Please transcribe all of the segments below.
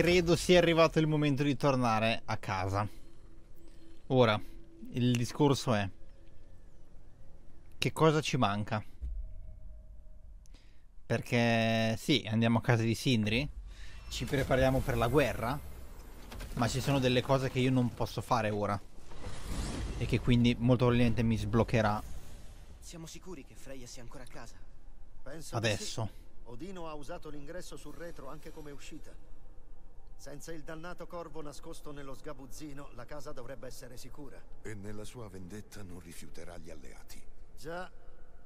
credo sia arrivato il momento di tornare a casa. Ora, il discorso è che cosa ci manca? Perché sì, andiamo a casa di Sindri, ci prepariamo per la guerra, ma ci sono delle cose che io non posso fare ora. E che quindi molto probabilmente mi sbloccherà Siamo sicuri che Freya sia ancora a casa? Penso di adesso. sì. Odino ha usato l'ingresso sul retro anche come uscita. Senza il dannato corvo nascosto nello sgabuzzino, la casa dovrebbe essere sicura. E nella sua vendetta non rifiuterà gli alleati. Già,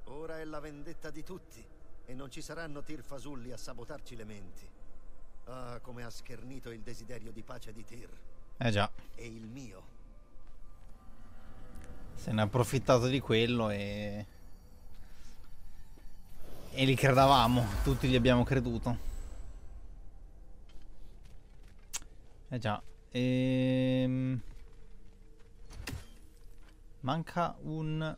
ora è la vendetta di tutti. E non ci saranno tir fasulli a sabotarci le menti. Ah, come ha schernito il desiderio di pace di Tyr. Eh già, E il mio. se ne è approfittato di quello e... E li credavamo, tutti gli abbiamo creduto. Eh già. Ehm... Manca un...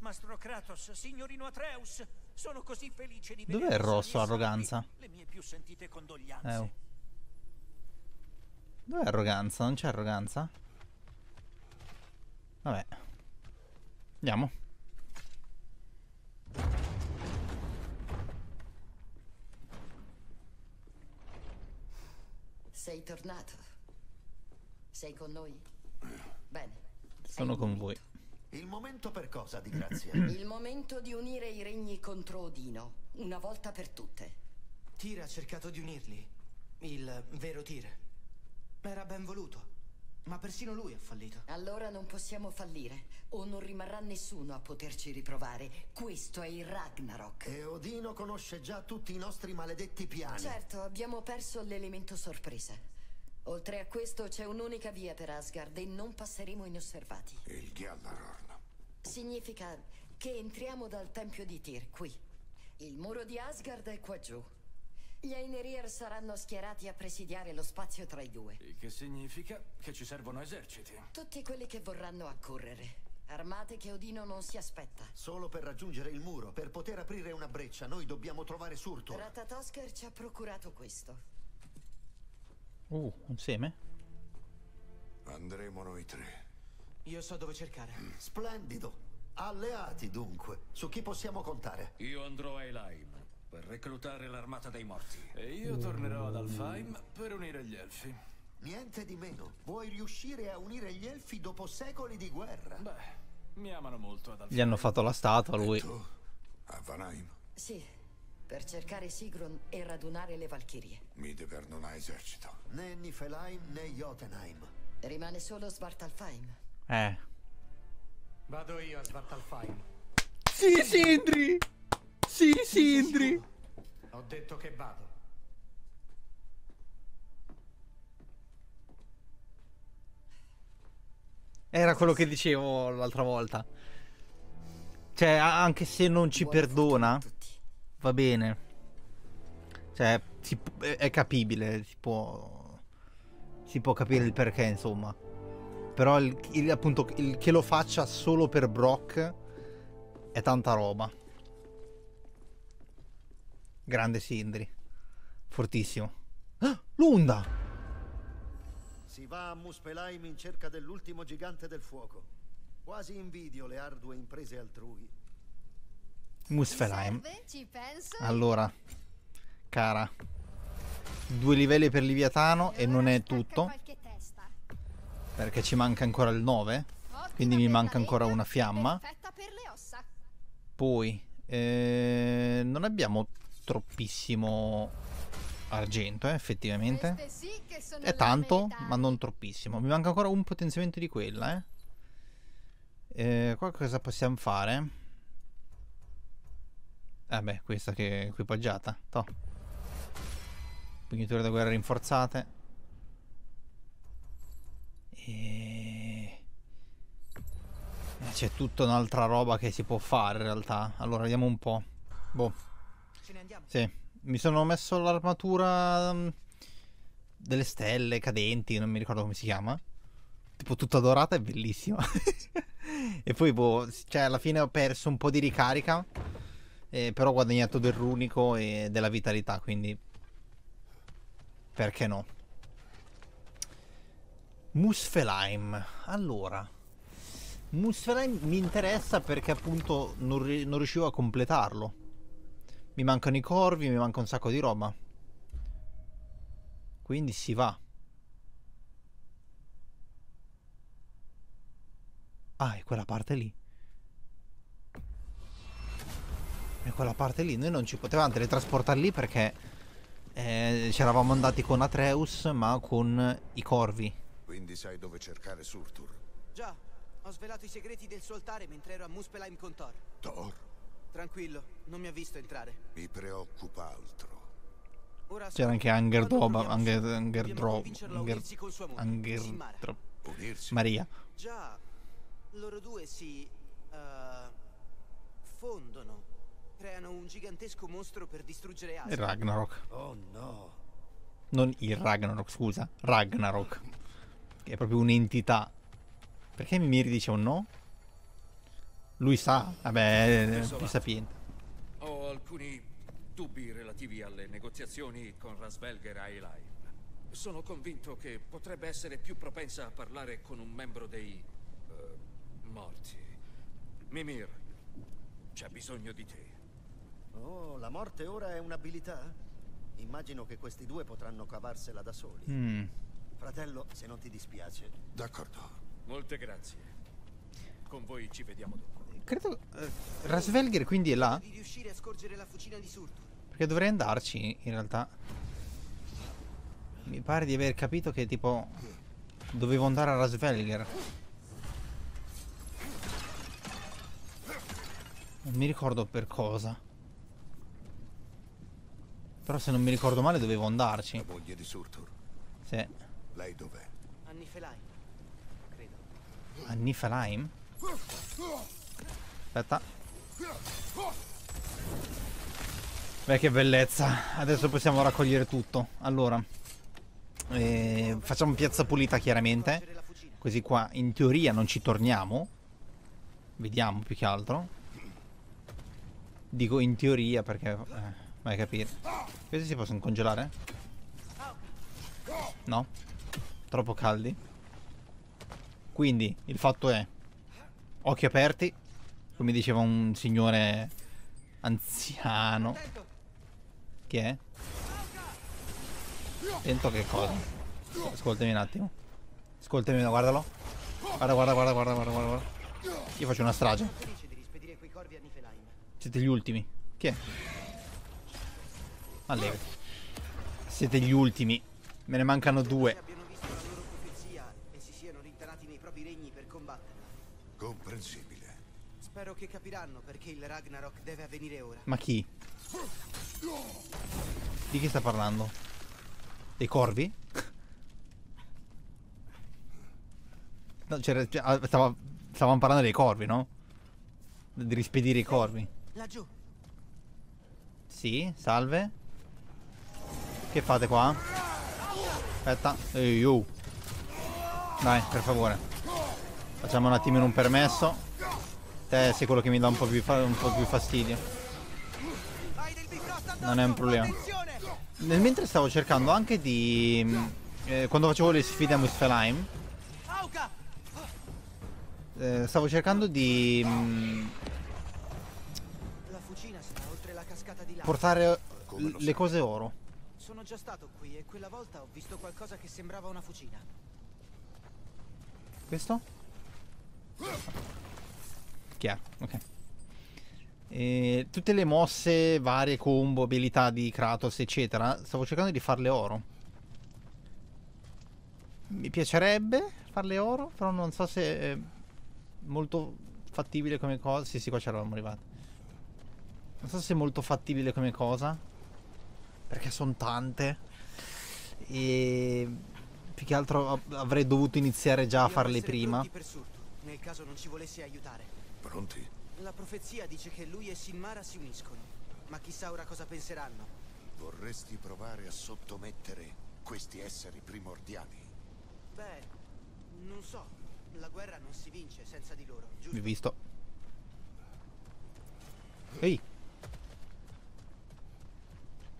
Mastro Kratos, signorino Atreus, sono così felice di Dov'è il rosso, arroganza? Le mie più sentite condoglianze. Eh, oh. Dov'è arroganza? Non c'è arroganza? Vabbè. Andiamo. Sei tornato? Sei con noi? Bene. Sono con momento. voi. Il momento per cosa, di grazia? Il momento di unire i regni contro Odino, una volta per tutte. Tyr ha cercato di unirli. Il vero Tyr. Era ben voluto. Ma persino lui ha fallito. Allora non possiamo fallire, o non rimarrà nessuno a poterci riprovare. Questo è il Ragnarok. e Odino conosce già tutti i nostri maledetti piani. Certo, abbiamo perso l'elemento sorpresa. Oltre a questo c'è un'unica via per Asgard e non passeremo inosservati. Il Gjallarorn. Significa che entriamo dal tempio di Tyr, qui. Il muro di Asgard è qua giù. Gli Einherjar saranno schierati a presidiare lo spazio tra i due. Il che significa che ci servono eserciti. Tutti quelli che vorranno accorrere. Armate che Odino non si aspetta. Solo per raggiungere il muro, per poter aprire una breccia, noi dobbiamo trovare Surtur. Ratatosker ci ha procurato questo. Uh, un seme? Andremo noi tre. Io so dove cercare. Splendido. Alleati, dunque. Su chi possiamo contare? Io andrò a Elaim per reclutare l'armata dei morti. E io tornerò ad Alfheim per unire gli elfi. Niente di meno. Vuoi riuscire a unire gli elfi dopo secoli di guerra? Beh, mi amano molto ad Gli Alfheim. hanno fatto la statua, lui. Tu? A Vanaheim? Sì, per cercare Sigrun e radunare le Valchirie. Midever non ha esercito. Né Niflheim né Jotunheim. Rimane solo Svartalfheim. Eh. Vado io a Svartalfheim. Sì, Sindri! Sì, Sindri! Ho detto che vado. Era quello che dicevo l'altra volta. Cioè, anche se non ci perdona, va bene. Cioè, si è capibile, si può, si può capire il perché, insomma. Però il, il- appunto il che lo faccia solo per Brock è tanta roba. Grande Sindri. Fortissimo. Ah, L'onda! Si va a Muspelheim in cerca dell'ultimo gigante del fuoco. Quasi invidio le ardue imprese altrui. Muspelheim. Serve? Ci penso. Allora, cara, due livelli per Liviatano e non è tutto, perché ci manca ancora il 9. Ottima Quindi mi manca ancora una fiamma. Perfetta per le ossa. Poi, eh, non abbiamo troppissimo argento, eh, effettivamente. È tanto, ma non troppissimo. Mi manca ancora un potenziamento di quella, eh. Eh, qua cosa possiamo fare? Eh beh, questa che è equipaggiata. Toh. Pugnature da guerra rinforzate. E... C'è tutta un'altra roba che si può fare in realtà. Allora, vediamo un po'. Boh. Ce ne andiamo. Sì, mi sono messo l'armatura mm, delle stelle cadenti, non mi ricordo come si chiama. Tipo tutta dorata, è bellissima. e poi, boh, cioè, alla fine ho perso un po' di ricarica. Eh, però ho guadagnato del runico e della vitalità, quindi... Perché no? Musfelheim. Allora... Musfelheim mi interessa perché appunto non, non riuscivo a completarlo. Mi mancano i corvi, mi manca un sacco di roba. Quindi si va. Ah, è quella parte lì. È quella parte lì. Noi non ci potevamo teletrasportare lì perché eh, ci eravamo andati con Atreus, ma con i corvi. Quindi sai dove cercare Surtur. Già, ho svelato i segreti del suo altare mentre ero a Muspelheim con Thor. Thor, Tranquillo, non mi ha visto entrare. mi preoccupa altro. Ora C'era anche Anger torniamo Anger, su, Anger dobbiamo Dro, convincerlo a Anger, unirsi con sua moglie, Anger Sinmara. Dro- Unirsi. Maria. Già, loro due si... eh, fondono. Creano un gigantesco mostro per distruggere Asgard. Ragnarok. Oh no. Non il Ragnarok, scusa. Ragnarok. Che è proprio un'entità. Perché Mimiri dice un no? Lui sa. Vabbè, è più sapiente. Ho alcuni dubbi relativi alle negoziazioni con Rasvelger a Elaim. Sono convinto che potrebbe essere più propensa a parlare con un membro dei eh, morti. Mimir, c'è bisogno di te. Oh, la morte ora è un'abilità? Immagino che questi due potranno cavarsela da soli. Mm. Fratello, se non ti dispiace. D'accordo. Molte grazie. Con voi ci vediamo dopo. Credo... eh, Rasvelger quindi è là? Di riuscire a scorgere la fucina di Surtur. Perché dovrei andarci, in realtà. Mi pare di aver capito che tipo... Dovevo andare a Rasvelger. Non mi ricordo per cosa. Però se non mi ricordo male dovevo andarci. La moglie di Surtur. Sì. Lei dov'è? A Niflheim, credo. A Niflheim? Aspetta. Beh, che bellezza. Adesso possiamo raccogliere tutto. Allora. eh, facciamo piazza pulita chiaramente. Così qua in teoria non ci torniamo. Vediamo più che altro. Dico in teoria perché... Eh, vai a capire. Questi si possono congelare? No? Troppo caldi? Quindi il fatto è... Occhi aperti. Come diceva un signore anziano. Che è? Attento che cosa? Ascoltami un attimo. Ascoltami, guardalo. Guarda, guarda, guarda, guarda, guarda, guarda. guarda. Io faccio una strage. Siete gli ultimi. Chi è? Allegri. Siete gli ultimi. Me ne mancano due. che abbiano visto la loro profezia e si siano rintanati nei propri regni per combatterla. Comprensibile. Spero che capiranno perché il Ragnarok deve avvenire ora. Ma chi? Di chi sta parlando? Dei corvi? No, cioè, ah, stava- stavamo parlando dei corvi, no? Di rispedire i corvi. Laggiù, Sì, salve. Che fate qua? Aspetta. Ehi, you. Dai, per favore. Facciamo un attimino un permesso. Te sei quello che mi dà un po' più, fa- un po' più fastidio. Non è un problema. Nel mentre stavo cercando anche di... mh, eh, quando facevo le sfide a Muspelheim, eh, stavo cercando di mh, là. portare le cose oro. Sono già stato qui e quella volta ho visto qualcosa che sembrava una fucina. Questo? Chiaro, ok. E tutte le mosse, varie combo, abilità di Kratos, eccetera, stavo cercando di farle oro. Mi piacerebbe farle oro, però non so se è molto fattibile come cosa. Sì, sì, qua c'eravamo arrivati. Non so se è molto fattibile come cosa. Perché sono tante. E più che altro av- avrei dovuto iniziare già a farle prima. nel caso non ci volessi aiutare. Pronti? La profezia dice che lui e Sinmara si uniscono. Ma chissà ora cosa penseranno. Vorresti provare a sottomettere questi esseri primordiali? Beh, non so. La guerra non si vince senza di loro, giusto? visto. Ehi,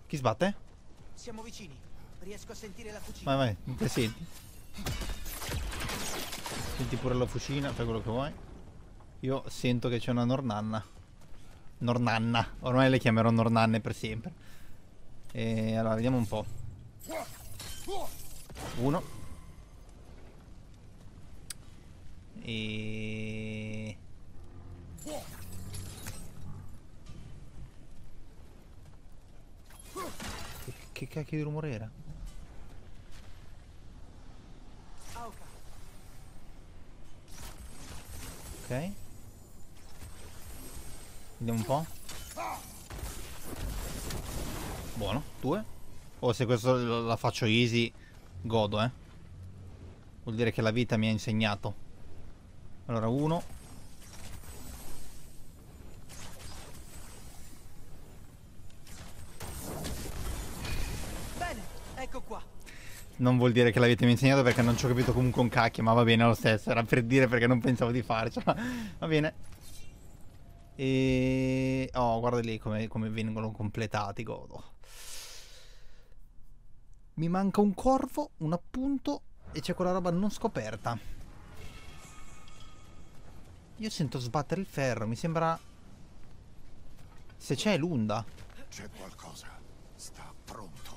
Chi sbatte? Siamo vicini. Riesco a sentire la fucina. Vai, vai, te senti. Senti pure la fucina, fai quello che vuoi. Io sento che c'è una Nornanna. Nornanna. Ormai le chiamerò Nornanne per sempre. E allora, vediamo un po'. Uno. E... Che, che cacchio di rumore era? Ok. Vediamo un po'. Buono, due. O se questo la faccio easy, godo, eh. Vuol dire che la vita mi ha insegnato. Allora, uno. Bene, ecco qua. Non vuol dire che la vita mi ha insegnato perché non ci ho capito comunque un cacchio, ma va bene lo stesso. Era per dire perché non pensavo di farcela. Va bene. E... Oh, guarda lì come, come vengono completati, godo. Mi manca un corvo, un appunto e c'è quella roba non scoperta. Io sento sbattere il ferro, mi sembra... Se c'è l'unda. C'è qualcosa. Sta pronto.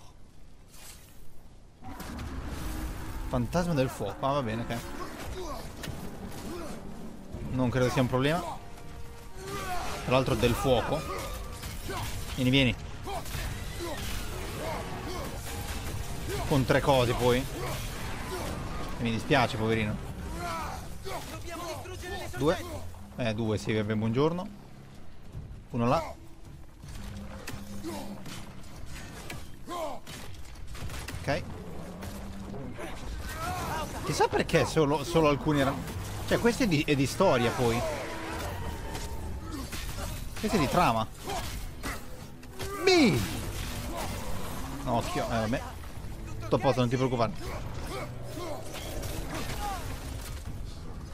Fantasma del fuoco, ah va bene, ok. Non credo sia un problema. Tra l'altro del fuoco. Vieni, vieni. Con tre cose poi. E mi dispiace, poverino. Due. Eh, due, sì, vabbè, buongiorno. Uno là. Ok. Chissà perché solo, solo alcuni erano... Cioè, questo è di, è di storia, poi. Questo di trama. Mi! Occhio, eh, vabbè. Tutto a posto, non ti preoccupare.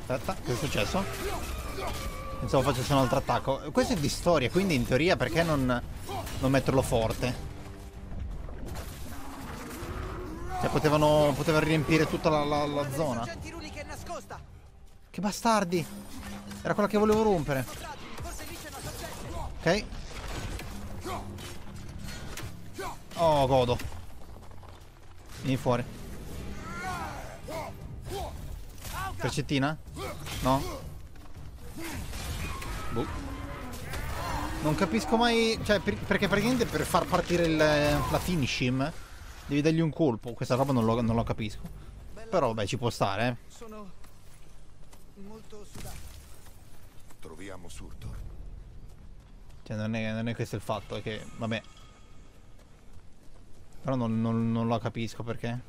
Aspetta, che è successo? Pensavo facesse un altro attacco. Questo è di storia, quindi in teoria perché non, non metterlo forte? Cioè potevano, potevano riempire tutta la, la- la zona. Che bastardi! Era quella che volevo rompere. Ok. Oh, godo. Vieni fuori. Freccettina? No? Boh. Non capisco mai... Cioè, per- perché praticamente per far partire il- la finish him devi dargli un colpo. Questa roba non lo, non lo capisco. Però, vabbè, ci può stare, eh molto sudato. Troviamo Surtur. Cioè, non è, non è questo il fatto, è che, vabbè. Però non, non- non lo capisco perché.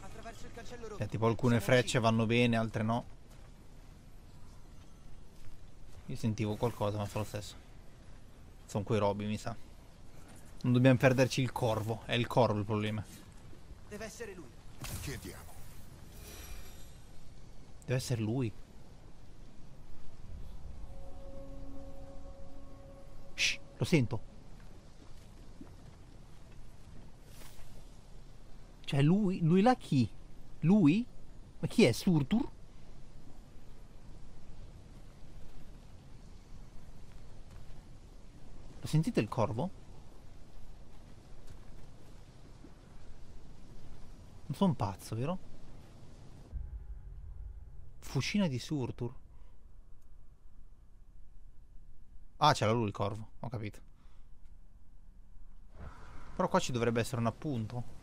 Attraverso il cancello rotto. Cioè, tipo alcune frecce vanno bene, altre no. Io sentivo qualcosa, ma fa lo stesso. Sono quei robi, mi sa. Non dobbiamo perderci il corvo. È il corvo il problema. Deve essere lui. Chiediamo. Deve essere lui. Lo sento. Cioè lui, lui là chi? Lui? Ma chi è? Surtur? Lo sentite il corvo? Non sono pazzo, vero? Fucina di Surtur. Ah, c'era lui il corvo, ho capito. Però qua ci dovrebbe essere un appunto.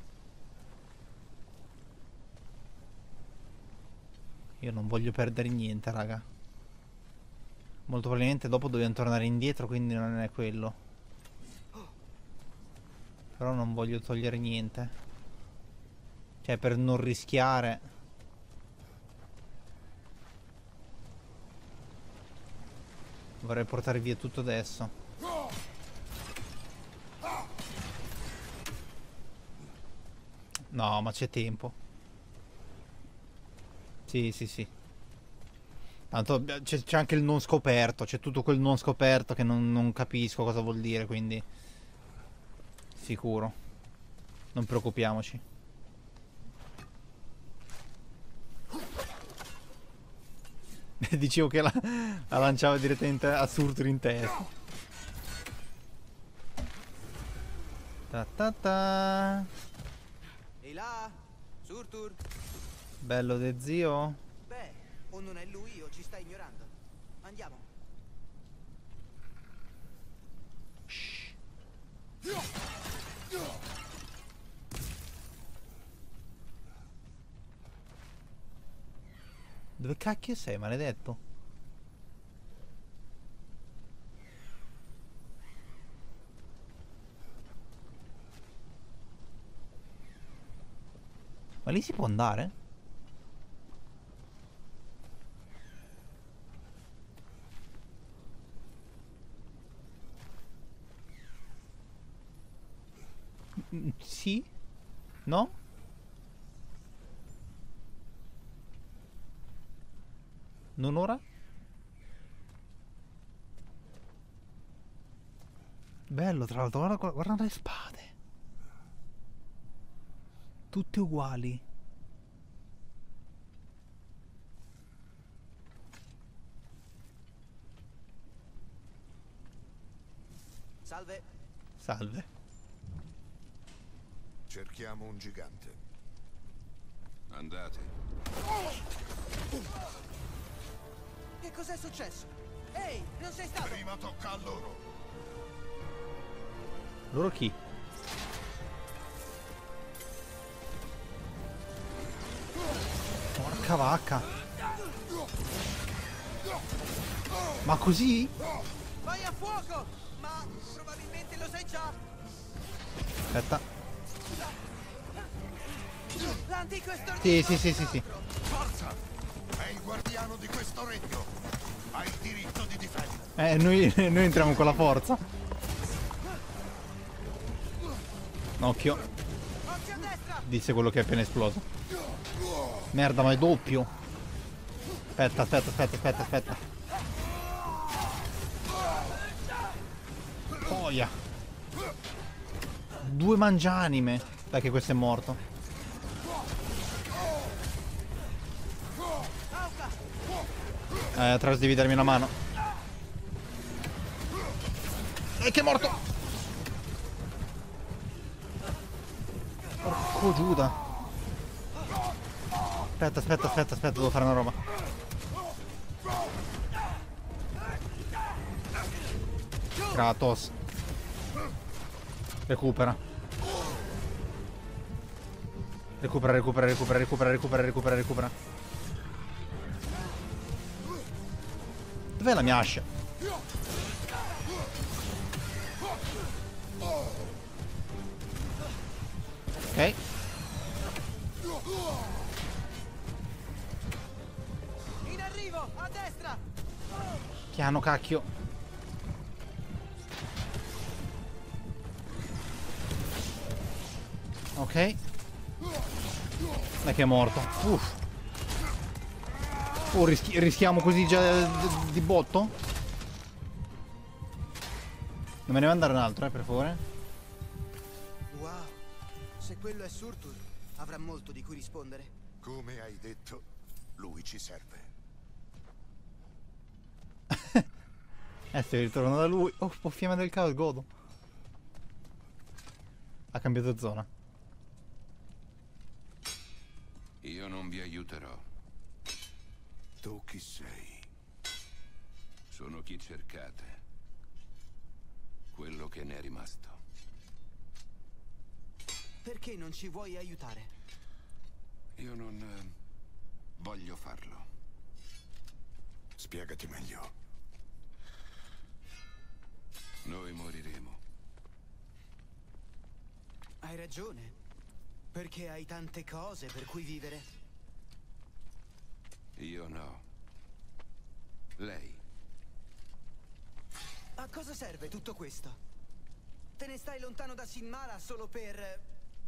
Io non voglio perdere niente, raga. Molto probabilmente dopo dobbiamo tornare indietro, quindi non è quello. Però non voglio togliere niente. Cioè, per non rischiare. Vorrei portare via tutto adesso. No, ma c'è tempo. Sì, sì, sì. Tanto c'è anche il non scoperto, c'è tutto quel non scoperto che non, non capisco cosa vuol dire, quindi... Sicuro. Non preoccupiamoci. Dicevo che la, la lanciava direttamente a Surtur in testa. Ta ta ta. Ehi là, Surtur. Bello de zio. Beh, o non è lui o ci sta ignorando. Andiamo. Dove cacchio sei, maledetto? Ma lì si può andare? Mm, Sì? No? Non ora? Bello tra l'altro, guarda, guarda le spade. Tutte uguali. Salve. Salve. Cerchiamo un gigante. Andate. Che cos'è successo? Ehi, non sei stato... Prima tocca a loro. Loro chi? Porca vacca. Ma così? Vai a fuoco! Ma probabilmente lo sai già. Aspetta. L'antico estordito. Sì, sì, sì, sì, sì. Forza! Il guardiano di questo regno. Hai il diritto di difendere. Eh, noi, noi entriamo con la forza. Occhio. Disse quello che è appena esploso. Merda, ma è doppio. Aspetta, aspetta, aspetta, aspetta, aspetta. Boia. Due mangianime. Dai che questo è morto. Eh, attraverso devi darmi una mano. E che è morto! Porco Giuda. Aspetta, aspetta, aspetta, aspetta, devo fare una roba. Kratos. Recupera. Recupera, recupera, recupera, recupera, recupera, recupera, recupera. Dov'è la mia ascia? Ok. In arrivo, a destra. Piano cacchio. Ok. Dai che è morto. Uff. Oh, rischi- rischiamo così già di, botto? Non me ne va andare un altro, eh, per favore. Wow. Se quello è Surtur, avrà molto di cui rispondere. Come hai detto, lui ci serve. Eh, stai ritornando da lui. Oh, oh, fiamma del caos, godo. Ha cambiato zona. Io non vi aiuterò. Tu chi sei? Sono chi cercate. Quello che ne è rimasto. Perché non ci vuoi aiutare? Io non eh, voglio farlo. Spiegati meglio. Noi moriremo. Hai ragione. Perché hai tante cose per cui vivere. Io no. Lei. A cosa serve tutto questo? Te ne stai lontano da Sinmara solo per eh,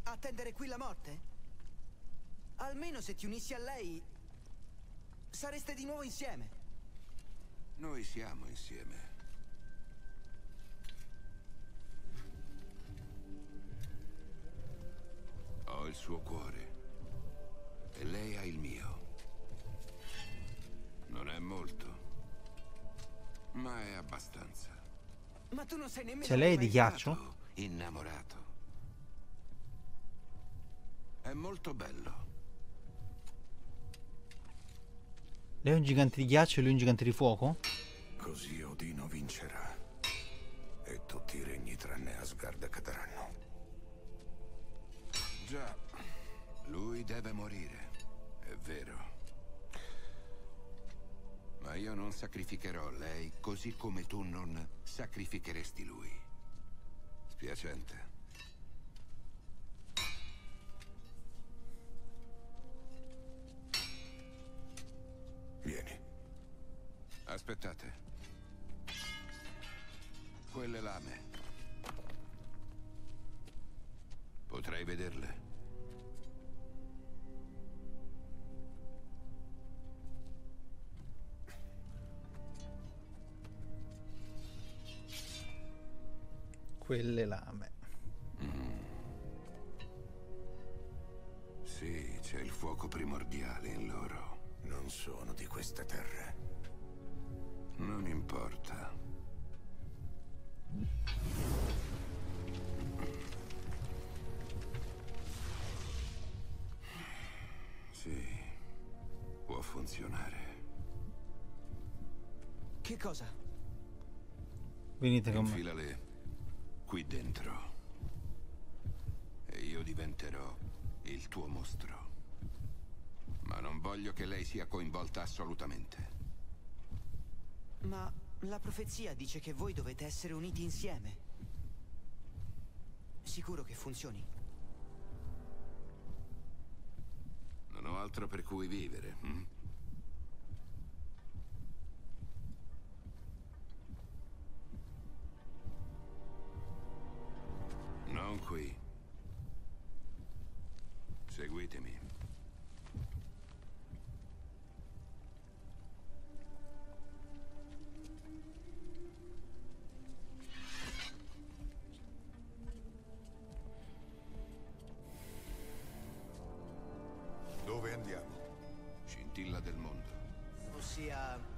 attendere qui la morte? Almeno se ti unissi a lei sareste di nuovo insieme. Noi siamo insieme. Ho il suo cuore e lei ha il mio. Non è molto, ma è abbastanza. Ma tu non sei nemmeno... Cioè, lei è di ghiaccio? Innamorato. È molto bello. Lei è un gigante di ghiaccio e lui è un gigante di fuoco? Così Odino vincerà. E tutti i regni tranne Asgard cadranno. Già, lui deve morire, è vero. Ma io non sacrificherò lei così come tu non sacrificheresti lui. Spiacente. Vieni. Aspettate. Quelle lame. Quelle lame. Sì, c'è il fuoco primordiale in loro. Non sono di queste terre. Non importa. Sì, può funzionare. Che cosa? Venite con me. Infilale qui dentro. E io diventerò il tuo mostro. Ma non voglio che lei sia coinvolta assolutamente. Ma la profezia dice che voi dovete essere uniti insieme. Sicuro che funzioni? Non ho altro per cui vivere. hm? Qui. Seguitemi. Dove andiamo? Scintilla del mondo. Ossia...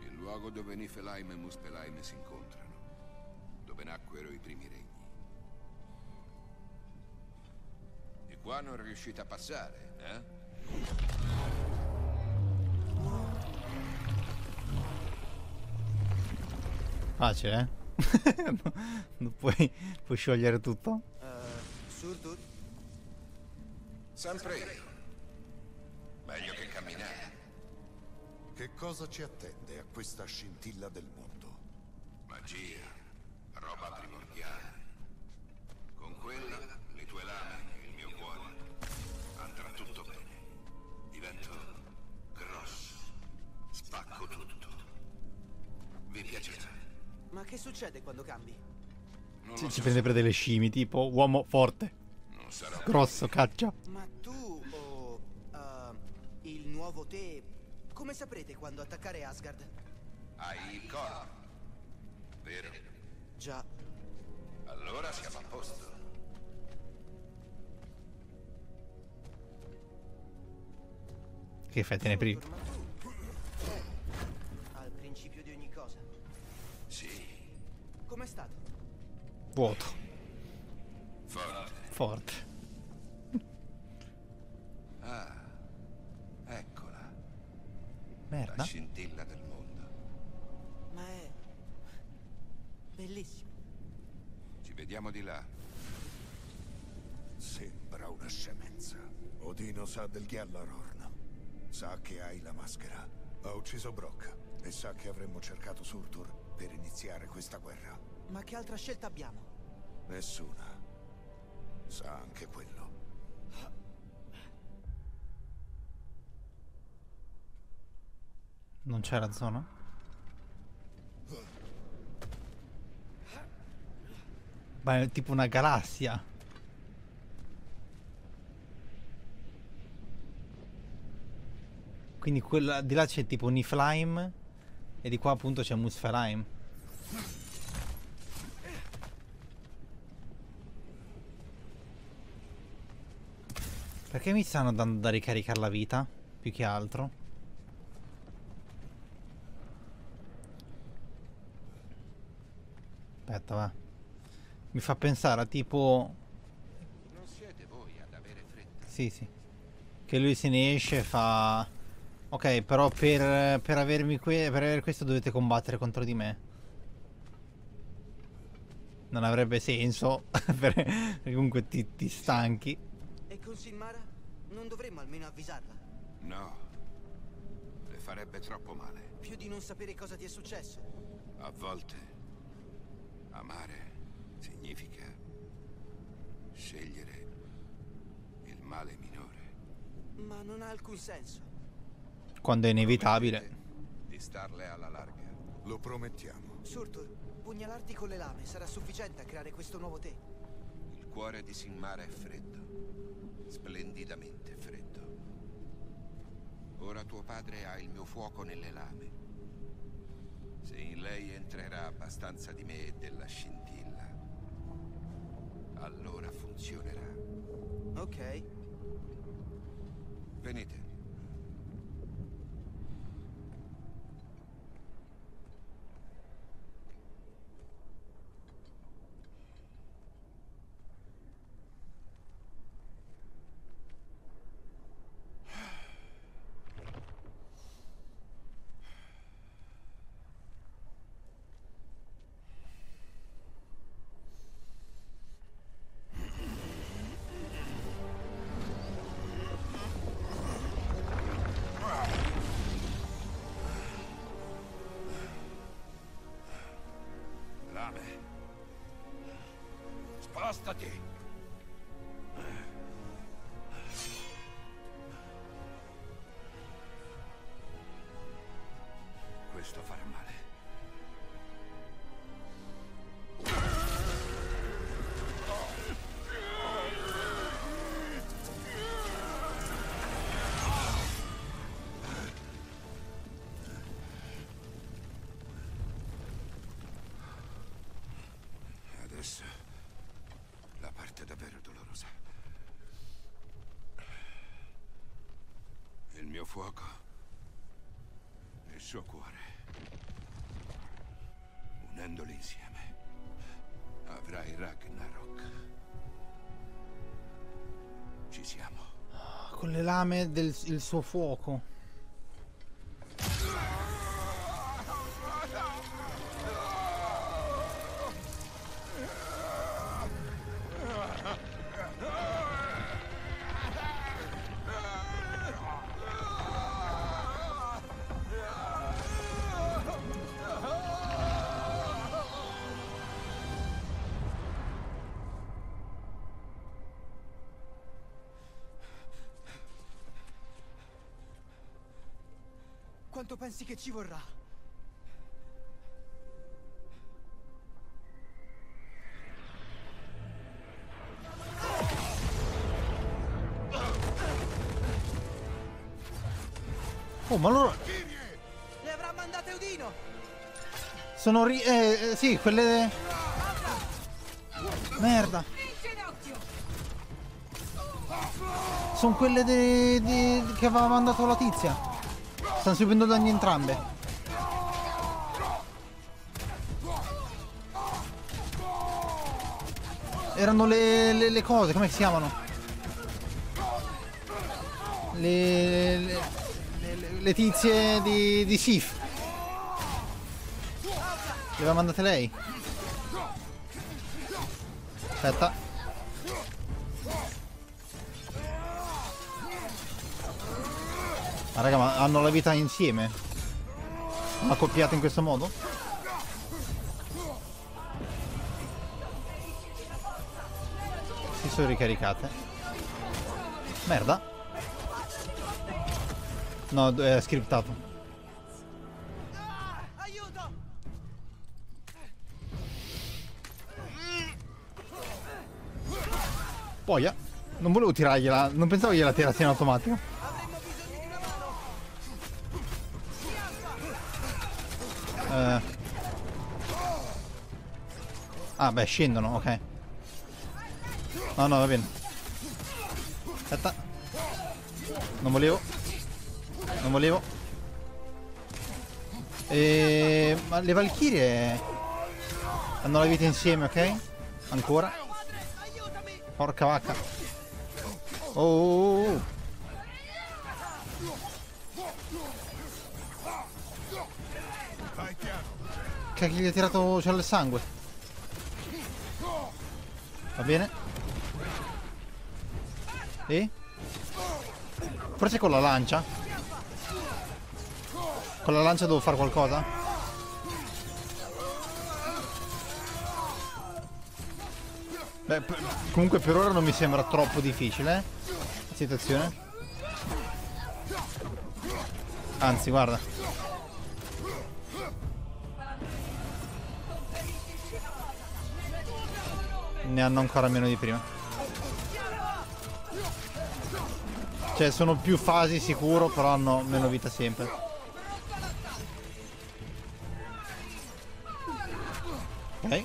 Il luogo dove Niflheim e Muspelheim si incontrano. Qua non riuscite a passare, eh? Facile, eh? No, non puoi, puoi sciogliere tutto? Uh, Surtur? Sempre io. Meglio che camminare. Che cosa ci attende a questa scintilla del mondo? Magia, roba primordiale. Con quella, le tue lame Vi piacerà. Ma che succede quando cambi? Non ci so. prende per delle scimmie, tipo uomo forte, Non sarò grosso, caccia. Ma tu o... uh, il nuovo te... Come saprete quando attaccare Asgard? Hai il corpo. Vero? Già, Allora siamo a posto. Che fai, te ne privi? Com'è stato? Vuoto, Forte. forte. Ah. Eccola. La Merda. scintilla del mondo. Ma è... Bellissimo. Ci vediamo di là. Sembra una scemenza. Odino sa del Gjallarhorn. Sa che hai la maschera. Ha ucciso Brock e sa che avremmo cercato Surtur per iniziare questa guerra. Ma che altra scelta abbiamo? Nessuna. Sa anche quello. Non c'è la zona? Ma è tipo una galassia. Quindi quella di là c'è tipo Niflheim E di qua appunto c'è Musferaim. Perché mi stanno dando da ricaricare la vita? Più che altro. Aspetta, va. Mi fa pensare a tipo... Non siete voi ad avere fretta. Sì, sì. Che lui se ne esce e fa... Ok, però per, per, avermi que- per avere questo dovete combattere contro di me. Non avrebbe senso, perché comunque ti, ti stanchi. E con Silmara? Non dovremmo almeno avvisarla? No. Le farebbe troppo male. Più di non sapere cosa ti è successo. A volte amare significa scegliere il male minore. Ma non ha alcun senso. Quando è inevitabile. Di starle alla larga. Lo promettiamo. Surtur, pugnalarti con le lame sarà sufficiente a creare questo nuovo te. Il cuore di Sinmara è freddo. Splendidamente freddo. Ora tuo padre ha il mio fuoco nelle lame. Se in lei entrerà abbastanza di me e della scintilla, allora funzionerà. Ok. Venite. Davvero dolorosa. Il mio fuoco, il suo cuore. Unendoli insieme, avrai Ragnarok. Ci siamo. Con le lame del suo fuoco. Pensi che ci vorrà? Oh, ma loro Le avrà mandate Udino! sono ri... Eh, eh, sì, quelle... Merda. Sono quelle de- de- che aveva mandato la tizia. Stanno subendo danni entrambe. Erano le, le- le cose, come si chiamano? Le, le, le- tizie di, di Sif. Le aveva mandate lei? Aspetta. Ma raga, ma hanno la vita insieme? Accoppiate in questo modo? Si sono ricaricate. Merda. No, è scriptato. Boia. Non volevo tirargliela. Non pensavo gliela tirassi in automatico. Ah, beh, scendono, ok. No, no, va bene. Aspetta. Non volevo. Non volevo. E... Ma le Valchirie hanno la vita insieme, ok? Ancora. Porca vacca. Oh, oh, oh, oh. Piano. Cacchio, gli ha tirato c'è il sangue. Va bene. E? Forse con la lancia? Con la lancia devo fare qualcosa? Beh, comunque per ora non mi sembra troppo difficile, eh? La situazione. Anzi, guarda. Ne hanno ancora meno di prima. Cioè, sono più fasi sicuro, però hanno meno vita sempre. Ok.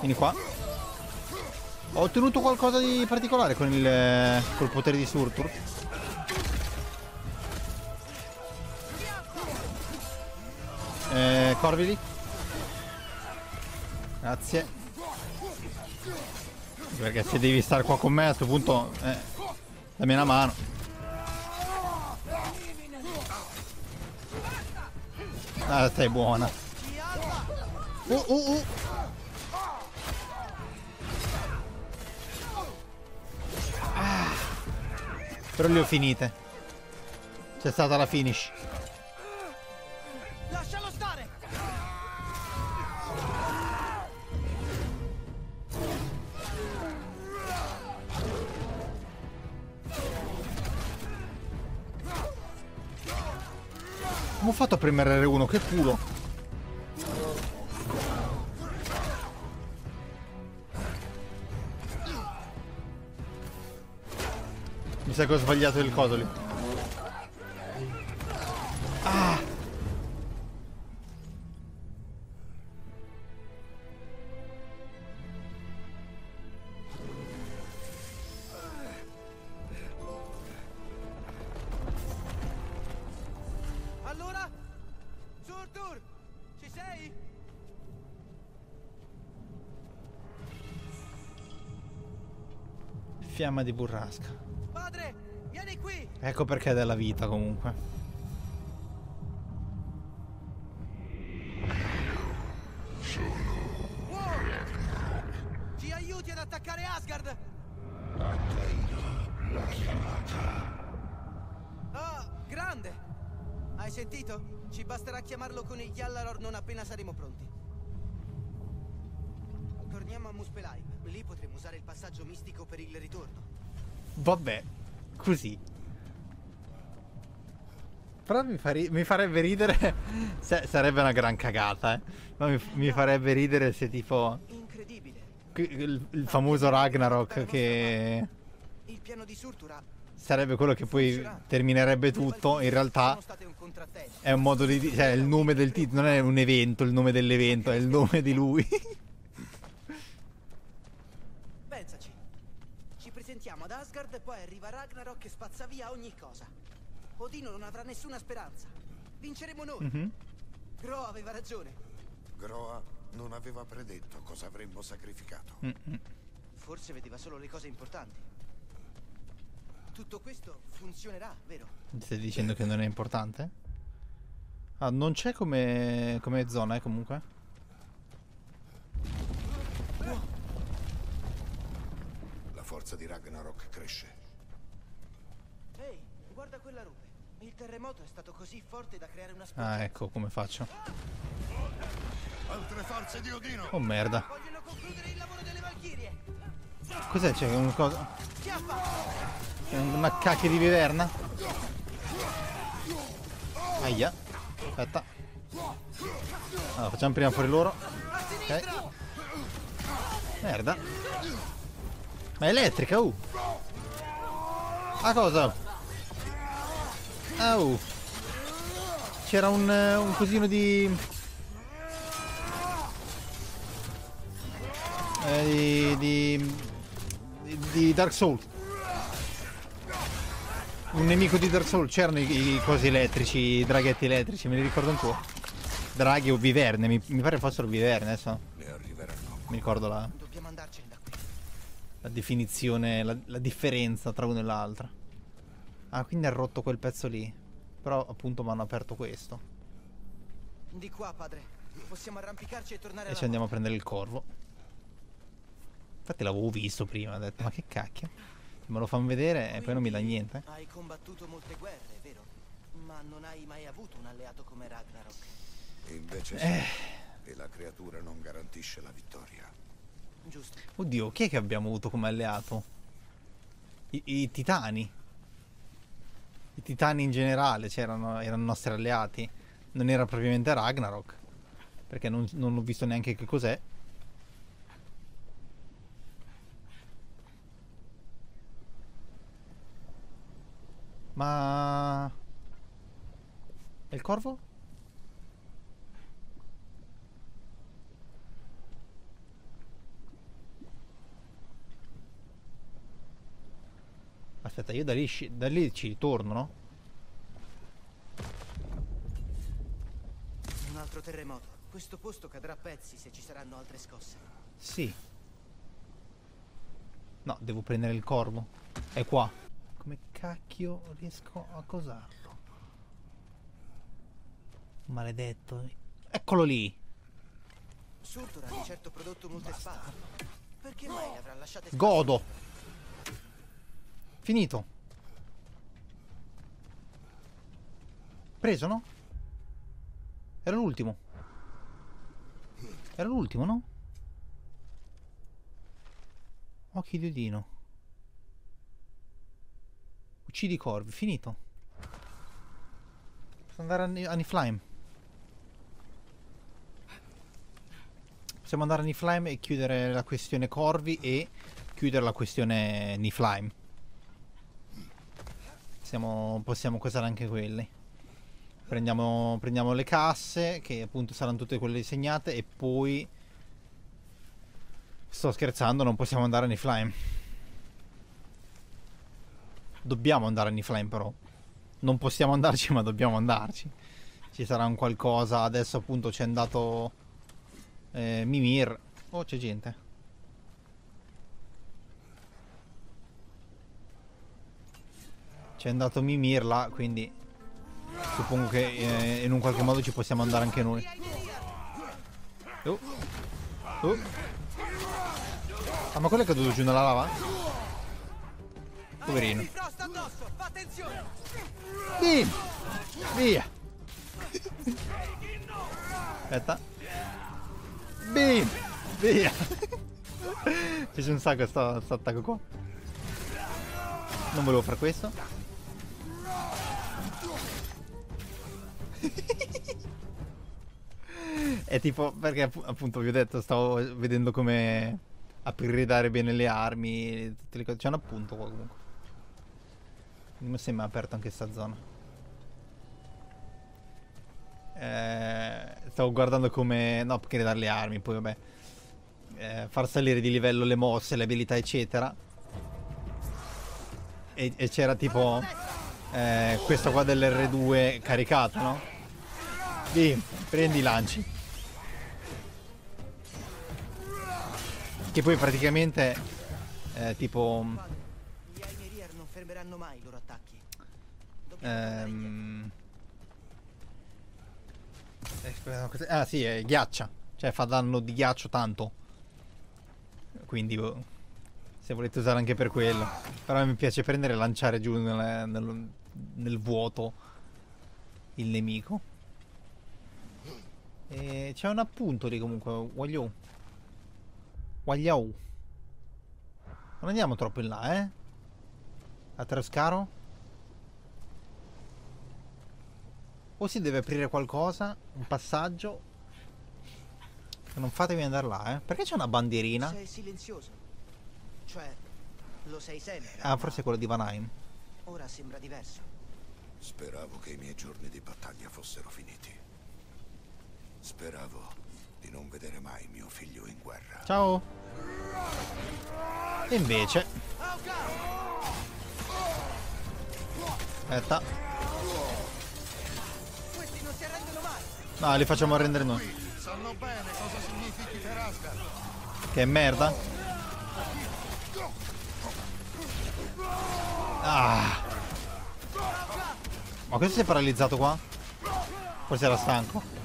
Vieni qua. Ho ottenuto qualcosa di particolare con il col potere di Surtur. Eh, Corvili. Grazie. Perché se devi stare qua con me a questo punto, eh, dammi una mano. Ah, stai buona. Uh, uh, uh. Ah. Però le ho finite. C'è stata la finish. Fatto a premere R1? Che culo. Mi sa che ho sbagliato il coso lì. Fiamma di burrasca. Padre, vieni qui! Ecco perché è della vita comunque. Fa mi farebbe ridere. se- sarebbe una gran cagata, eh. Ma mi, mi farebbe ridere se tipo. Il, il famoso Ragnarok che sarebbe quello che poi terminerebbe tutto. In realtà è un modo di dire. Cioè, il nome del titolo non è un evento, il nome dell'evento, è il nome di lui. Pensaci. Ci presentiamo ad Asgard e poi arriva Ragnarok che spazza via ogni cosa. Odino non avrà nessuna speranza. Vinceremo noi. Mhm. Gro aveva ragione. Groa non aveva predetto cosa avremmo sacrificato. Mm-mm. Forse vedeva solo le cose importanti. Tutto questo funzionerà, vero? Stai dicendo che non è importante? Ah, non c'è come, come zona, eh, comunque. La forza di Ragnarok cresce. Ehi, guarda quella rupe. Il terremoto è stato così forte da creare una Ah, ecco come faccio. Altre forze di Odino! Oh merda. Vogliono concludere il lavoro delle Valchirie. Cos'è? C'è un cosa. C'è Una cacchia di viverna? Aia. Aspetta. Allora, facciamo prima fuori loro. Ok. Merda. Ma è elettrica, uh. Ah, cosa? Au! C'era un, eh, un cosino di... Eh, di, di... di Dark Souls. Un nemico di Dark Souls. C'erano i, i cosi elettrici, i draghetti elettrici, me li ricordo un po'. Draghi o viverne, mi, mi pare fossero viverne adesso. Mi ricordo la... La definizione, la, la differenza tra uno e l'altro. Ah, quindi ha rotto quel pezzo lì. Però appunto mi hanno aperto questo. Di qua, padre. Possiamo arrampicarci e tornare E alla ci andiamo a prendere il corvo. Infatti l'avevo visto prima, ho detto ma che cacchio. Me lo fanno vedere e poi non mi dà niente. Hai combattuto molte guerre, vero? Ma non hai mai avuto un alleato come Ragnarok. Invece sì. Eh. E la creatura non garantisce la vittoria. Giusto. Oddio, chi è che abbiamo avuto come alleato? I, i titani. I titani in generale, c'erano, erano i nostri alleati. Non era propriamente Ragnarok. Perché non, non ho visto neanche che cos'è. Ma... E il corvo? Aspetta, io da lì, da lì ci ritorno, no? Un altro terremoto. Questo posto cadrà a pezzi se ci saranno altre scosse. Sì. No, devo prendere il corvo. È qua. Come cacchio riesco a cosarlo? Maledetto. Eccolo lì. Surtur ha di certo prodotto molte spade. Perché mai le avrà lasciate? Godo. Finito. Preso, no? Era l'ultimo. Era l'ultimo, no? Occhi di Odino. Uccidi i corvi, finito. Posso andare a, a Niflheim. Possiamo andare a Niflheim e chiudere la questione corvi e chiudere la questione Niflheim. Siamo, possiamo cosare anche quelli. Prendiamo, prendiamo le casse, che appunto saranno tutte quelle disegnate, e poi... Sto scherzando, non possiamo andare a Niflheim. Dobbiamo andare a Niflheim però. Non possiamo andarci, ma dobbiamo andarci. Ci sarà un qualcosa. Adesso appunto c'è andato eh, Mimir. Oh, c'è gente. C'è andato Mimir là, quindi suppongo che eh, in un qualche modo ci possiamo andare anche noi. Oh. Oh. Ah, ma quello è caduto giù nella lava? Poverino. Bim! Via! Aspetta. Bim! Via! C'è un sacco sto attacco qua. Non volevo fare questo. È tipo, perché appu- appunto vi ho detto, stavo vedendo come upgradare bene le armi, tutte le cose. C'è un appunto qua comunque. Mi sembra aperta anche sta zona. Eh, stavo guardando come... No, upgradare le armi, poi vabbè. Eh, far salire di livello le mosse, le abilità, eccetera. E, e c'era tipo... Eh, questa qua dell'R2 caricata, no? Bim, prendi i lanci. Che poi praticamente... Eh, tipo... Indietro. Ehm... eh? Ah sì, è ghiaccia. Cioè fa danno di ghiaccio tanto. Quindi boh, se volete usare anche per quello. Però mi piace prendere e lanciare giù nel, nel- nel vuoto il nemico. E c'è un appunto lì comunque. Wagliou. Wagliou. Non andiamo troppo in là, eh? A Trascaro? O si deve aprire qualcosa, un passaggio. Non fatemi andare là, eh. Perché c'è una bandierina? Sei silenzioso. Cioè, lo sei sempre. Ah, forse è quello di Vanaheim. Ora sembra diverso. Speravo che i miei giorni di battaglia fossero finiti. Speravo di non vedere mai mio figlio in guerra. Ciao. E invece, Aspetta. Questi non si arrendono mai. No, li facciamo arrendere noi. Sanno bene cosa significhi per Asgard. Che merda. Ah. Ma questo si è paralizzato qua? Forse era stanco.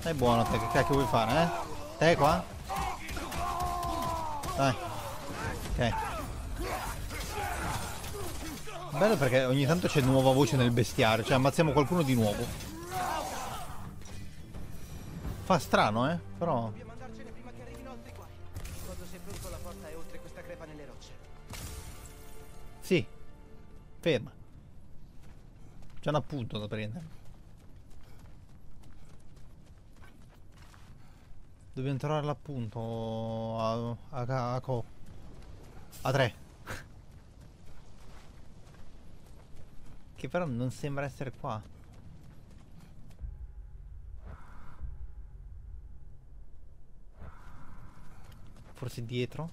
Sei buono te, che cacchio vuoi fare, eh? Te qua? Dai. Ok. Bello perché ogni tanto c'è nuova voce nel bestiario, cioè ammazziamo qualcuno di nuovo. Fa strano, eh? Però... Sì. Ferma. C'è un appunto da prendere. Dobbiamo trovare l'appunto a, a, a, co- a tre. che però non sembra essere qua. Forse dietro?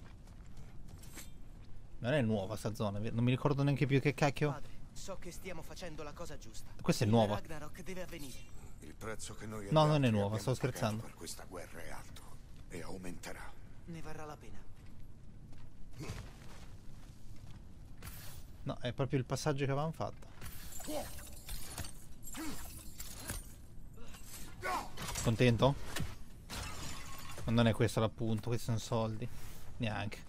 Non è nuova sta zona, non mi ricordo neanche più che cacchio. Padre, so che stiamo facendo la cosa giusta. Questa è nuova. Ragnarok deve avvenire. Il prezzo che noi No, non è nuova, pagato scherzando. Per questa guerra è alto e aumenterà. Ne varrà la pena. No, è proprio il passaggio che avevamo fatto. Contento? Ma non è questo l'appunto, questi sono soldi. Neanche.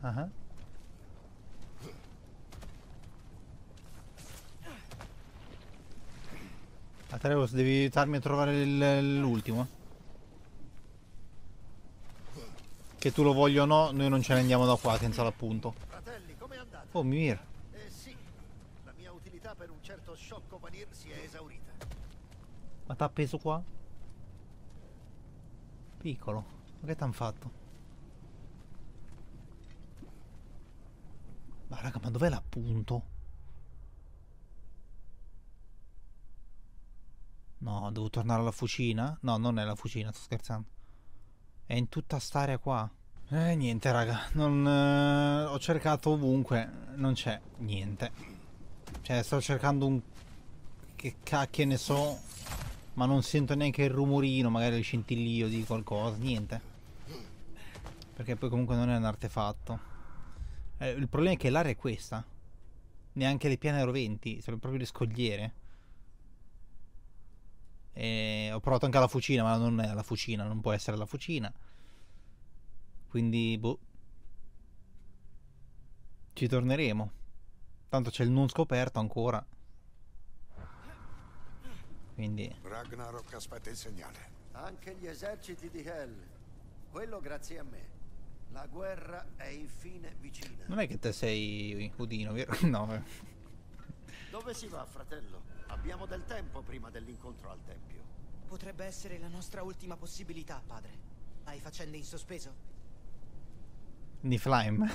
Ah. Atreus, devi aiutarmi a trovare l'ultimo. Che tu lo voglia o no, noi non ce ne andiamo da qua senza l'appunto. Oh, Mimir. Eh sì, la mia utilità per un certo sciocco Vanir si è esaurita. Ma t'ha appeso qua? Piccolo. Ma che t'han fatto? Ma raga, ma dov'è l'appunto? No, devo tornare alla fucina? No, non è la fucina, sto scherzando. È in tutta st'area qua. Eh, niente, raga. Non, eh, ho cercato ovunque. Non c'è niente. Cioè, sto cercando un... Che cacchio ne so. Ma non sento neanche il rumorino, magari il scintillio di qualcosa. Niente. Perché poi comunque non è un artefatto. Eh, il problema è che l'area è questa. Neanche le piane roventi, sono proprio le scogliere. E ho provato anche la fucina, ma non è la fucina, non può essere la fucina. Quindi, boh. Ci torneremo. Tanto c'è il non scoperto ancora. Quindi, Ragnarok aspetta il segnale. Anche gli eserciti di Hell. Quello grazie a me. La guerra è infine vicina. non è che te sei Udino, vero? No. Dove si va, fratello? Abbiamo del tempo prima dell'incontro al tempio. Potrebbe essere la nostra ultima possibilità, padre. Hai faccende in sospeso? Niflheim.